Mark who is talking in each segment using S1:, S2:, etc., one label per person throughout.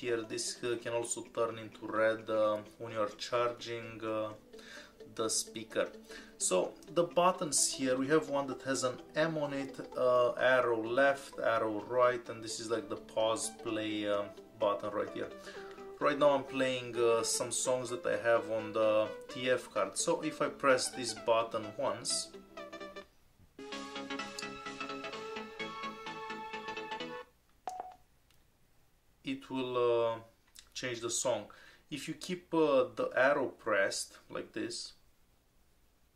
S1: here this can also turn into red uh, when you are charging uh, the speaker. So the buttons here we have one that has an M on it uh, arrow left arrow right and this is like the pause play uh, button right here. Right now I'm playing uh, some songs that I have on the TF card. So if I press this button once it will uh, change the song. If you keep uh, the arrow pressed like this,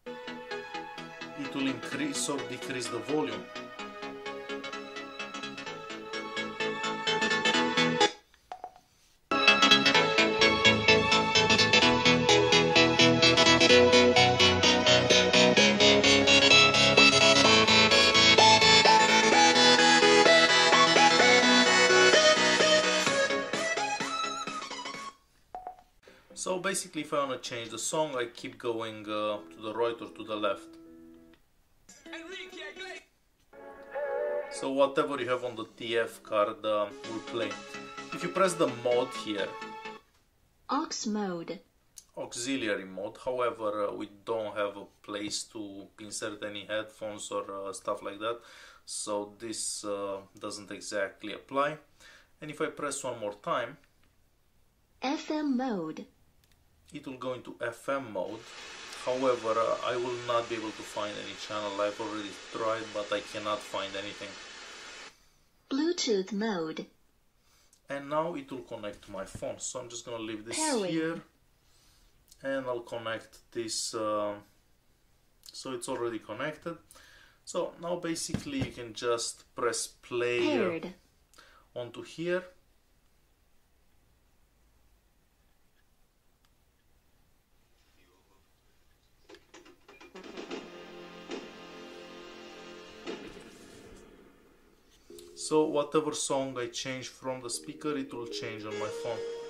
S1: it will increase or decrease the volume. So basically if I want to change the song I keep going uh, to the right or to the left. So whatever you have on the TF card uh, will play. If you press the mode here,
S2: Aux mode.
S1: auxiliary mode, however uh, we don't have a place to insert any headphones or uh, stuff like that, so this uh, doesn't exactly apply. And if I press one more time,
S2: FM mode.
S1: It will go into FM mode. However, uh, I will not be able to find any channel. I've already tried, but I cannot find anything.
S2: Bluetooth mode.
S1: And now it will connect to my phone. So I'm just gonna leave this
S2: Pairing.
S1: here, and I'll connect this. Uh, so it's already connected. So now basically you can just press play
S2: Paired.
S1: onto here. So whatever song I change from the speaker, it will change on my phone.